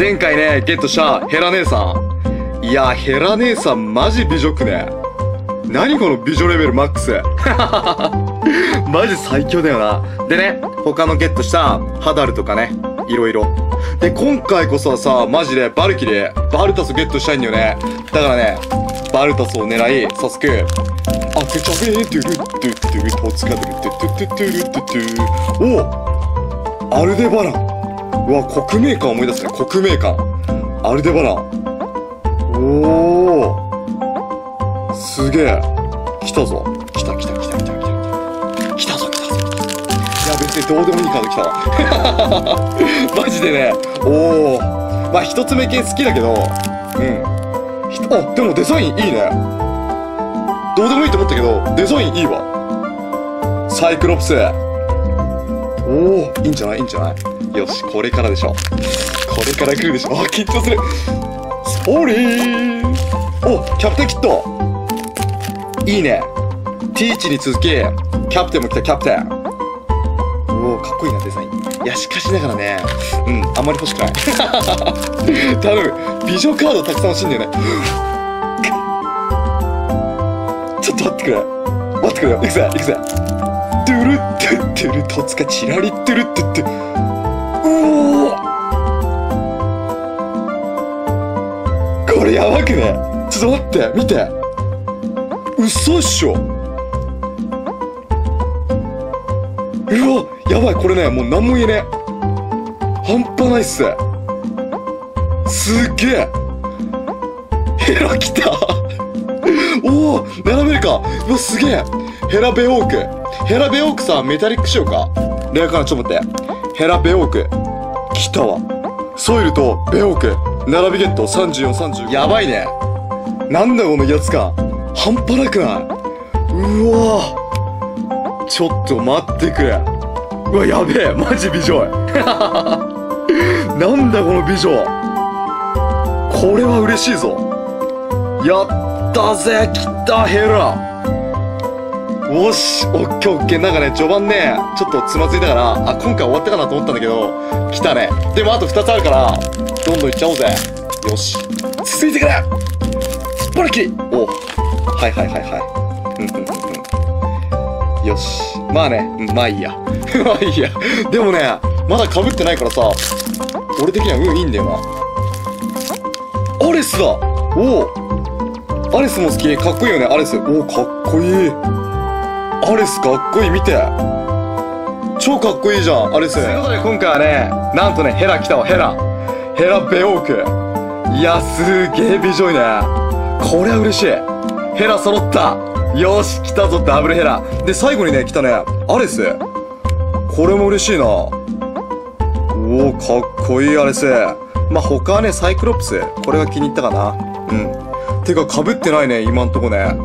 前回ね、ゲットしたヘラ姉さん。いや、ヘラ姉さんマジ美女くね。何この美女レベルマックス。マジ最強だよな。でね、他のゲットしたハダルとかね、いろいろ。で、今回こそはさ、マジでバルキでバルタスゲットしたいんだよね。だからね、バルタスを狙い、早速、あ、てちゃべー、トゥルットゥットゥル、トツカドゥル、トゥトゥトゥトゥルトゥトゥ。おアルデバラン。うわ、国名館思い出すね。国名館。アルデバラン。おー。すげえ。来たぞ。来た来た来た来た来た。来たぞ来たぞ。いや、別にどうでもいいカード来たわ。マジでね。おー。まあ、一つ目系好きだけど、うん。あ、でもデザインいいね。どうでもいいと思ったけど、デザインいいわ。サイクロプス。おお、いいんじゃない？いいんじゃない？よし、これからでしょ。これから来るでしょ。あ、緊張する。スポーリーお、キャプテンキットいいね。ティーチに続き、キャプテンも来た、キャプテン。おお、かっこいいな、デザイン。いや、しかしながらね、うん、あんまり欲しくない。多分、美女カードたくさん欲しいんだよね。ちょっと待ってくれ。待ってくれよ。行くぜ、行くぜ。ドゥルッドゥッドゥル、戸塚チラリドゥルッドゥッドゥ。れやばくねちょっと待って、見て。嘘っしょ。うわ、やばい、これね、もう何も言えねえ。半端ないっす。すげえ。ヘラ来た。おお並べるかうわすげえヘラベオークヘラベオークさメタリックしようかレアかなちょっと待ってヘラベオーク来たわソイルとベオーク並びゲット3430やばいね。なんだこのやつか。半端なくない？うわ。ちょっと待ってくれ。うわやべえ。マジ美女なんだこの美女これは嬉しいぞ。やったぜ来たヘラ。おしオッケーオッケー。なんかね序盤ねちょっとつまずいたからあ今回終わったかなと思ったんだけど来たね。でもあと2つあるからどんどんいっちゃおうぜ。よし。続いてくれ。スパルキお。はいはいはいはい。うんうんうんよし。まあね。まあいいや。まあいいや。でもねまだ被ってないからさ。俺的には運いいんだよな。アレスだ。お。おアレスも好き。かっこいいよね。アレス。おおかっこいい。アレスかっこいい。見て。超かっこいいじゃんアレス。ということで今回はねなんとねヘラ来たわヘラ。ヘラベオーク。いやすげえ美女いね。これは嬉しい。ヘラ揃った。よし来たぞダブルヘラ。で最後にね来たねアレス。これも嬉しいな。おおかっこいいアレス。まあ他はねサイクロプス。これが気に入ったかな。うん。てか被ってないね今んとこね。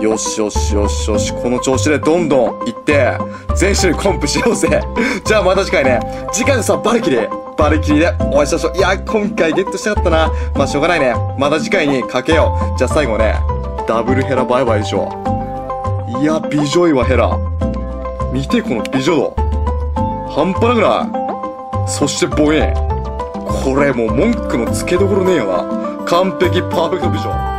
よしよしよしよし。この調子でどんどん行って全種類コンプしようぜ。じゃあまた次回ね。次回のさバルキリー。バルキリでお会いしましょう。いや今回ゲットしたかったな。まあしょうがないね。また次回にかけよう。じゃあ最後ねダブルヘラバイバイでしょいや美女いわヘラ。見てこの美女度。半端なくない？そしてボエンこれもう文句のつけどころねえよな。完璧パーフェクト美女